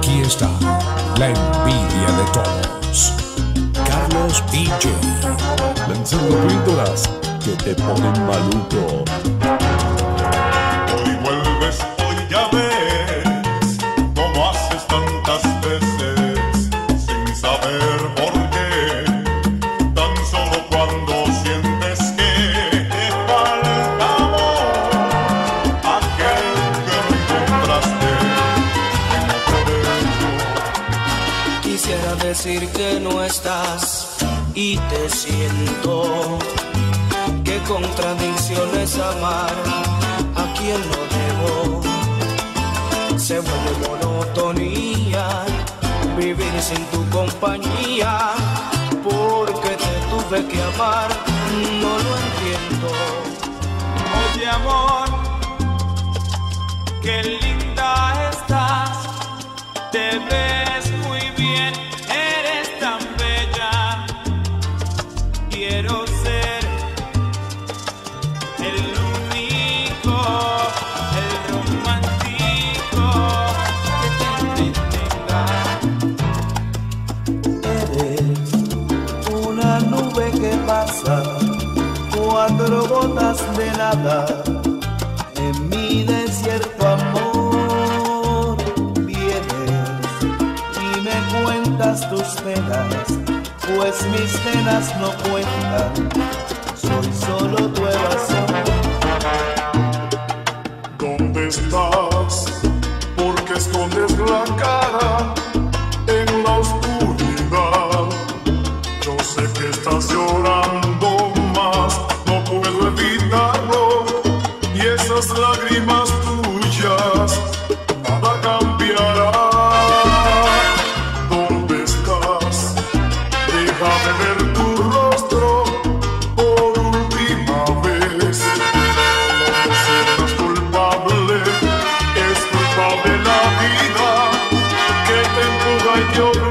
Aquí está la envidia de todos. Carlos DJ. Lanzando píldoras que te ponen maluco. Decir que no estás y te siento. Qué contradicción es amar a quien no debo. Se vuelve monotonía vivir sin tu compañía. Porque te tuve que amar, no lo entiendo. Oye amor, qué linda estás, te ves cuatro gotas de nada en mi desierto amor. Vienes y me cuentas tus penas, pues mis penas no cuentan, soy solo tu evasión. Déjame ver tu rostro por última vez. No sientas culpable, es culpable la vida que te empuja y te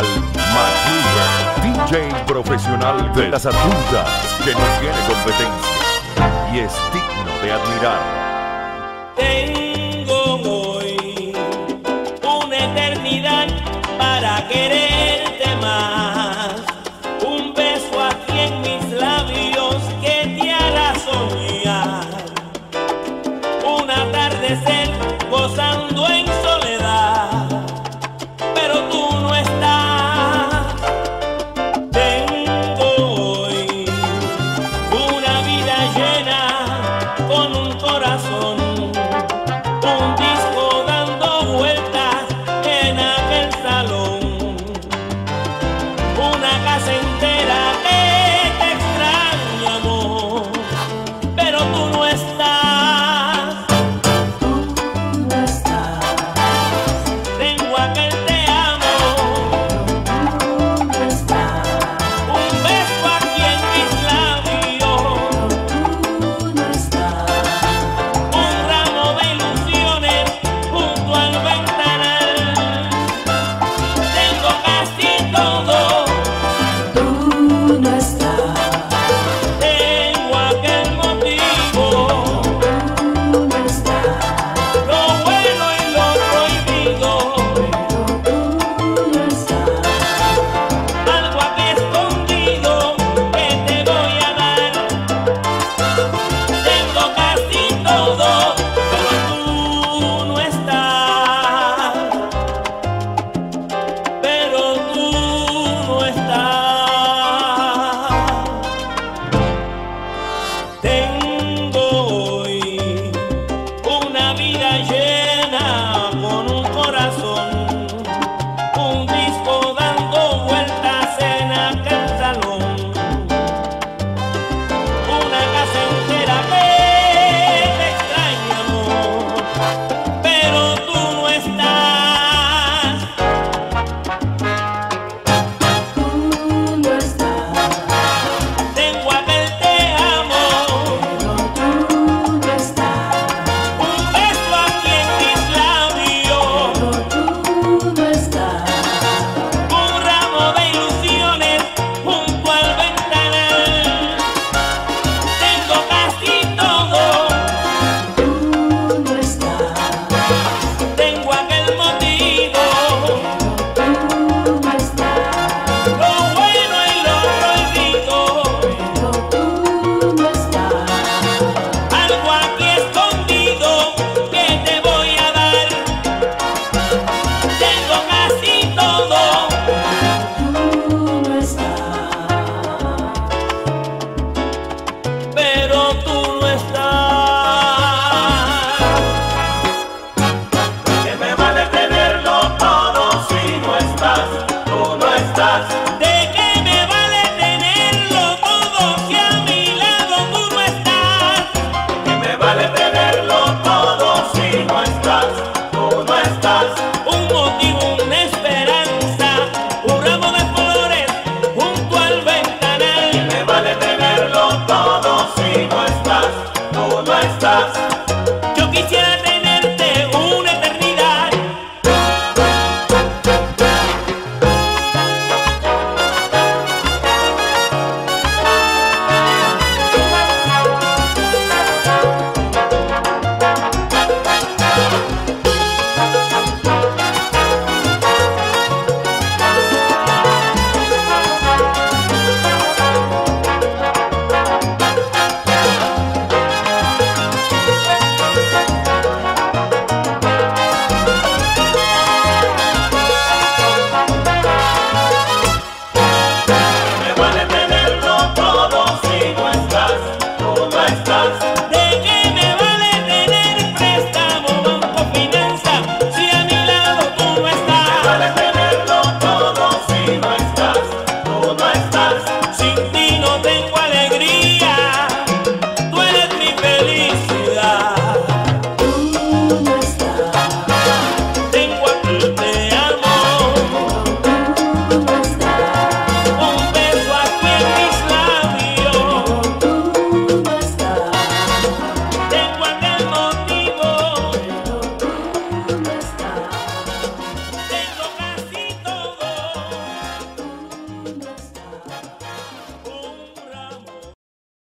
al DJ profesional de las adultas que no tiene competencia y es digno de admirar. Con un corazón,